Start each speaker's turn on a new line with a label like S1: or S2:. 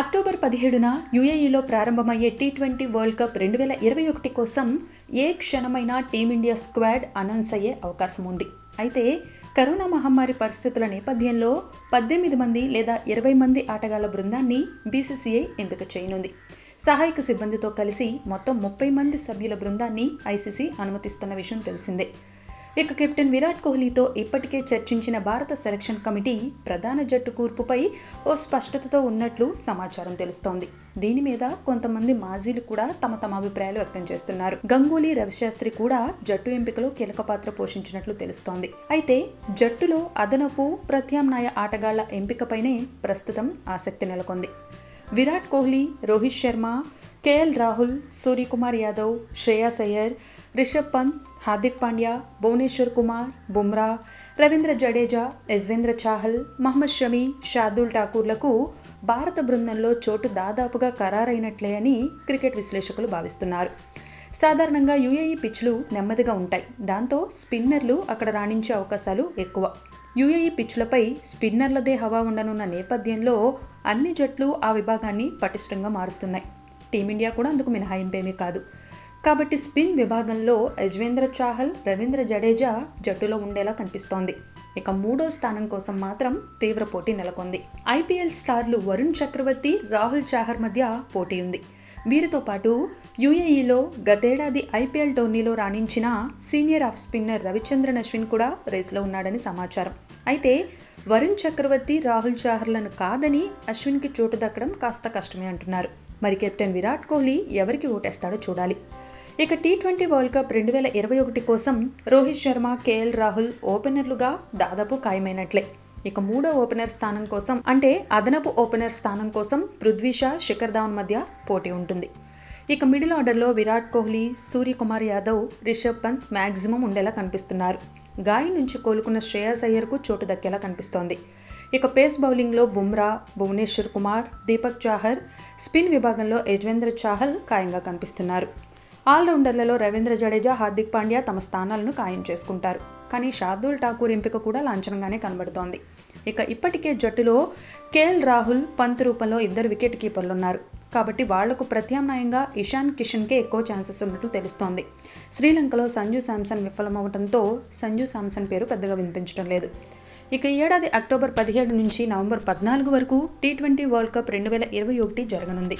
S1: October పదిహేడున యుఏఈలో ప్రారంభమయ్యే T twenty world cup రెండు వేల ఇరవై ఒకటి కోసం ఏ క్షణమైనా టీమిండియా స్క్వాడ్ అనౌన్స్ అయ్యే అవకాశం ఉంది. అయితే కరోనా మహమ్మారి పరిస్థితుల నేపథ్యంలో పద్దెనిమిది మంది లేదా ఇరవై మంది ఆటగాళ్ళ బృందాన్ని బీసీసీఐ ఎంపిక చేయనుంది. సహాయక సిబ్బందితో కలిసి మొత్తం ముప్పై మంది సభ్యుల బృందాన్ని ఐసీసీ అనుమతిస్తున్న విషయం తెలిసిందే. ఇక కెప్టెన్ విరాట్ కోహ్లీతో ఇప్పటికే చర్చించిన భారత సెలక్షన్ కమిటీ ప్రధాన జట్టు కూర్పుపై ఓ స్పష్టతతో ఉన్నట్లు సమాచారం తెలుస్తోంది. దీని మీద కొంతమంది మాజీలు కూడా తమ తమ అభిప్రాయాలు వ్యక్తం చేస్తున్నారు. గంగూలీ రవిశాస్త్రి కూడా జట్టు ఎంపికలో కీలక పాత్ర పోషించినట్లు తెలుస్తోంది. అయితే జట్టులో అదనపు ప్రత్యామ్నాయ ఆటగాళ్ళ ఎంపికపైనే ప్రస్తుతం ఆసక్తి నెలకొంది. విరాట్ కోహ్లీ రోహిత్ శర్మ కేఎల్ రాహుల్ సూర్యకుమార్ యాదవ్ శ్రేయా సయ్యర్ రిషబ్ పంత్ హార్దిక్ పాండ్యా భువనేశ్వర్ కుమార్ బుమ్రా రవీంద్ర జడేజా యజ్వేంద్ర చాహల్ మహమ్మద్ షమీ షార్దుల్ ఠాకూర్లకు భారత బృందంలో చోటు దాదాపుగా ఖరారైనట్లే అని క్రికెట్ విశ్లేషకులు భావిస్తున్నారు. సాధారణంగా యుఏఈ పిచ్లు నెమ్మదిగా ఉంటాయి. దాంతో స్పిన్నర్లు అక్కడ రాణించే అవకాశాలు ఎక్కువ. యుఏఈ పిచ్లపై స్పిన్నర్లదే హవా ఉండనున్న నేపథ్యంలో అన్ని జట్లు ఆ విభాగాన్ని పటిష్టంగా మారుస్తున్నాయి. టీమిండియా కూడా అందుకు మినహాయింపేమీ కాదు. కాబట్టి స్పిన్ విభాగంలో యజ్వేంద్ర చాహల్ రవీంద్ర జడేజా జట్టులో ఉండేలా కనిపిస్తోంది. ఇక మూడో స్థానం కోసం మాత్రం తీవ్ర పోటీ నెలకొంది. ఐపీఎల్ స్టార్లు వరుణ్ చక్రవర్తి రాహుల్ చాహర్ మధ్య పోటీ ఉంది. వీరితో పాటు యుఏఈలో గతేడాది ఐపీఎల్ టోర్నీలో రాణించిన senior off spinner Ravichandran Ashwin కూడా రేసులో ఉన్నాడని సమాచారం. అయితే వరుణ్ చక్రవర్తి రాహుల్ చాహర్లను కాదని అశ్విన్కి చోటు దక్కడం కాస్త కష్టమే అంటున్నారు. మరి కెప్టెన్ విరాట్ కోహ్లీ ఎవరికి ఓటేస్తాడో చూడాలి. ఇక టీ ట్వంటీ వరల్డ్ కప్ రెండు వేల ఇరవై ఒకటి కోసం రోహిత్ శర్మ కేఎల్ రాహుల్ ఓపెనర్లుగా దాదాపు ఖాయమైనట్లే. ఇక మూడో ఓపెనర్ స్థానం కోసం అంటే అదనపు ఓపెనర్ స్థానం కోసం పృథ్వీషా శిఖర్ ధావన్ మధ్య పోటీ ఉంటుంది. ఇక మిడిల్ ఆర్డర్లో విరాట్ కోహ్లీ సూర్యకుమార్ యాదవ్ రిషబ్ పంత్ మ్యాక్సిమం ఉండేలా కనిపిస్తున్నారు. గాయం నుంచి కోలుకున్న శ్రేయాస్ అయ్యర్కు చోటు దక్కేలా కనిపిస్తోంది. ఇక పేస్ బౌలింగ్లో బుమ్రా భువనేశ్వర్ కుమార్ దీపక్ చాహర్ స్పిన్ విభాగంలో యజ్వేంద్ర చాహల్ ఖాయంగా కనిపిస్తున్నారు. ఆల్రౌండర్లలో రవీంద్ర జడేజా హార్దిక్ పాండ్యా తమ స్థానాలను ఖాయం చేసుకుంటారు. కానీ షార్దుల్ ఠాకూర్ ఎంపిక కూడా లాంఛనంగానే కనబడుతోంది. ఇక ఇప్పటికే జట్టులో కేఎల్ రాహుల్ పంత్ రూపంలో ఇద్దరు వికెట్ కీపర్లు ఉన్నారు కాబట్టి వాళ్ళకు ప్రత్యామ్నాయంగా ఇషాన్ కిషన్కే ఎక్కువ ఛాన్సెస్ ఉన్నట్లు తెలుస్తోంది. శ్రీలంకలో సంజు శాంసన్ విఫలమవడంతో సంజు శాంసన్ పేరు పెద్దగా వినిపించడం లేదు. ఇక ఏడాది అక్టోబర్ పదిహేడు నుంచి నవంబర్ పద్నాలుగు వరకు టీ ట్వంటీ వరల్డ్ కప్ రెండు వేల ఇరవై ఒకటి జరగనుంది.